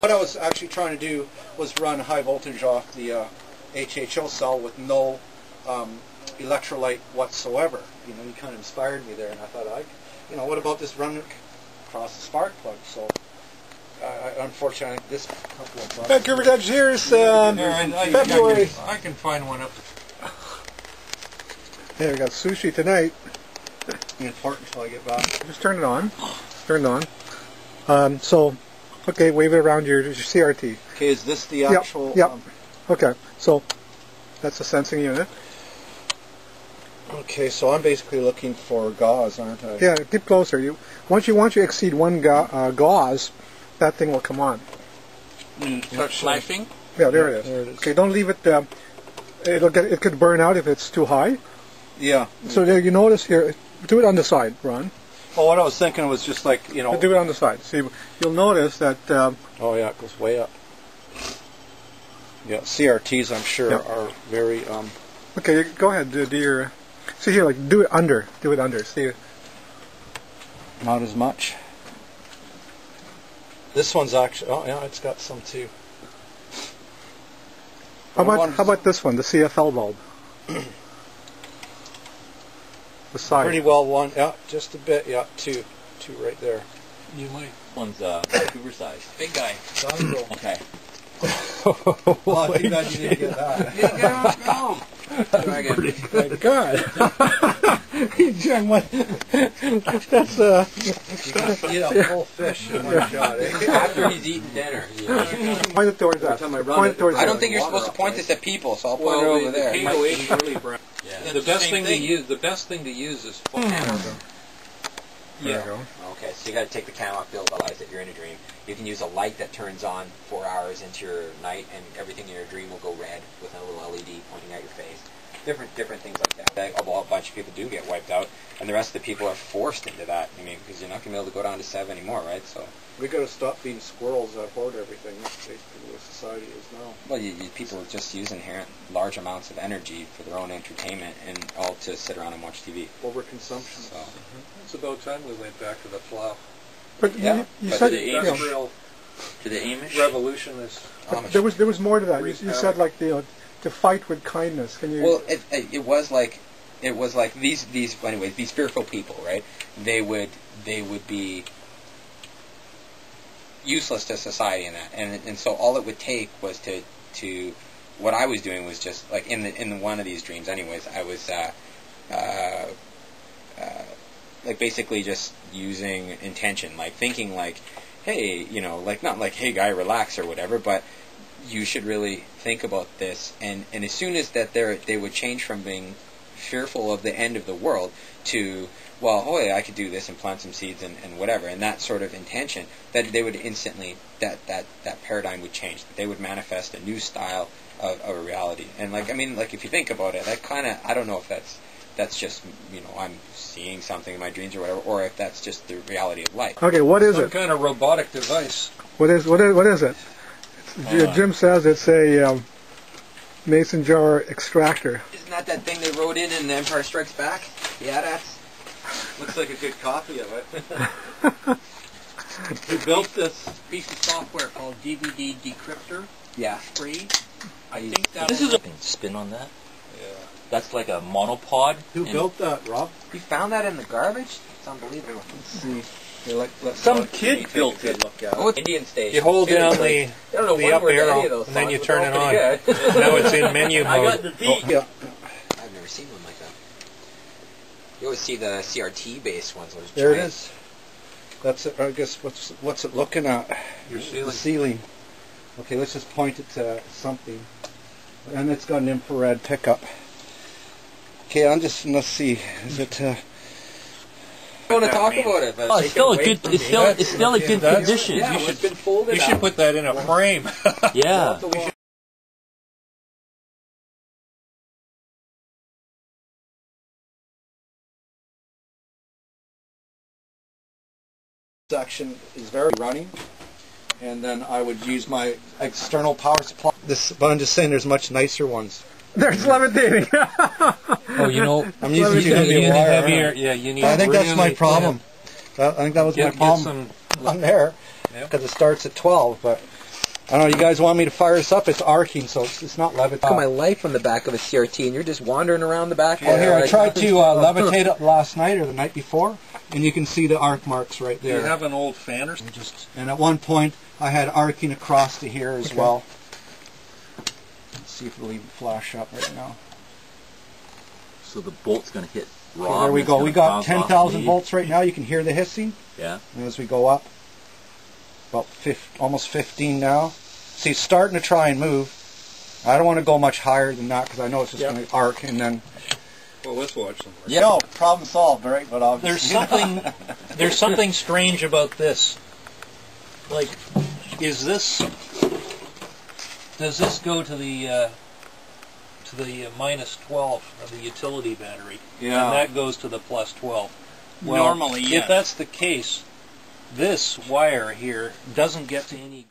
What I was actually trying to do was run high voltage off the uh, HHO cell with no um, electrolyte whatsoever. You know, you kind of inspired me there, and I thought, I, you know, what about this run across the spark plug? So, uh, unfortunately, this couple of bucks. Vancouver Dutch here's um, There, I, I, February. I can find one up. Yeah, we got sushi tonight. important until I get back. Just turn it on. Turn it on. Um, so, okay, wave it around your, your CRT. Okay, is this the actual? yep. Um, Okay, so that's the sensing unit. okay, so I'm basically looking for gauss, aren't I? Yeah, keep closer. You once you once you exceed one ga- uh, gauss, that thing will come on. Start flashing. Yeah, there it is. there it is. Okay, don't leave it. Um, it'll get it could burn out if it's too high. Yeah. So there, you notice here. Do it on the side, Ron. Well, what I was thinking was just like you know. Do it on the side. See, you'll notice that um, Oh yeah, it goes way up. Yeah, CRTs I'm sure are very um, Okay, go ahead. Do, do your. See here, like do it under. Do it under. See. not as much. This one's actually oh yeah, it's got some too. How about how about this one, the CFL bulb? the side. Pretty well one, yeah, just a bit, yeah, two, two right there. You might. One's uh, Vancouver size. Big guy. Okay. well, I think that you didn't get that. Get on, go. Dragon. My God. Jim, what? That's uh. You can eat a full fish in one shot. Eh? After he's eaten dinner. You know. Point it towards that. time I run Point it, it towards I don't think you're supposed to point this at people, so I'll point it over the, there. the KOH really bright. Yeah. The best Same thing, thing. to use, the best thing to use is fog. Hmm. There you. Okay, so you got to take the cam off, realize that you're in a dream. You can use a light that turns on four hours into your night, and everything in your dream will go red with a little LED pointing at your face. Different, different things like that. That- A bunch of people do get wiped out, and the rest of the people are forced into that. I mean, because you're not going to be able to go down to seven anymore, right? So, We got to stop being squirrels that hoard everything. That's basically what society is now. well, you, you, people just use inherent large amounts of energy for their own entertainment, and all to sit around and watch TV. Overconsumption. So, It's about time we went back to the plow. But Yeah, you, you but said the you know, Industrial to the Amish. revolution is. Amish. there was there was more to that. You, you said like you know to fight with kindness. Can you? Well, it, it, it was like it was like these these anyway these fearful people, right? They would they would be useless to society in that, and and so all it would take was to to what I was doing was just like in the in one of these dreams, anyways. I was uh, uh, uh, like basically just using intention, like thinking like, hey, you know, like not like hey guy, relax or whatever, but you should really think about this. And, and as soon as that they they would change from being fearful of the end of the world to, well, oh yeah, I could do this and plant some seeds and, and whatever, and that sort of intention, that they would instantly, that, that, that paradigm would change. They would manifest a new style of, of a reality. And like, I mean, like if you think about it, that kind of, I don't know if that's, that's just, you know, I'm seeing something in my dreams or whatever, or if that's just the reality of life. okay, what is Some it? kind of robotic device. What is what is what is it? J- Jim says it's a um, mason jar extractor. Isn't that that thing they wrote in in The Empire Strikes Back? Yeah, that's Looks like a good copy of it. We built this. piece of software called DVD Decryptor, yeah. free. I use, think that This is a spin on that. Yeah. That's like a monopod. Who built that, Rob? You found that in the garbage? It's unbelievable. Let's see. Let, let's Some kid built it. Look at Oh, it. Indian station. You hold down It's like- the I don't know the up word to any arrow, and then you turn it on. now it's in menu I got mode. the P. Oh, yeah. I've never seen one like that. You always see the CRT based ones. Those There it giant- is. That's it. I guess what's what's it looking at? Your The ceiling. ceiling. Okay, let's just point it to something. And it's got an infrared pickup. Okay, I'm just let's see. Is it? Uh, I want to talk about it, but Oh, it's still a away good. from It's still. It's still a good condition. Yeah, You well, should- been folded You should put that in a frame. Yeah. Section is very running, and then I would use my external power supply. This, but I'm just saying, there's much nicer ones. There's levitating. Oh, you know, I'm using you heavy need wire. heavier. Yeah, you need. I think that's my problem. That- I think that was Get, my get problem some. on there Yep. because it starts at 12. But I don't know. You guys want me to fire this up? It's arcing, so it's, it's not Look at my life on the back of a CRT, and you're just wandering around the back. Well, here I like- tried to uh, levitate it last night or the night before, and you can see the arc marks right there. Do you have an old fan or something? Just And at one point, I had arcing across to here as well. Let's see if it'll even flash up right now. So the bolt's gonna hit Okay, Rob. there we go. We got bounce off 10,000 volts right now. You can hear the hissing. Yeah. And as we go up, about fif- almost 15 now. See, it's starting to try and move. I don't want to go much higher than that because I know it's just Yep. going to arc and then. well, let's watch some. more. You know, problem solved, right? But There's something. there's something strange about this. Like, is this? Does this go to the uh, to the uh, minus twelve of the utility battery? Yeah, and that goes to the plus twelve. Well, Normally, if that's the case, this wire here doesn't get to any.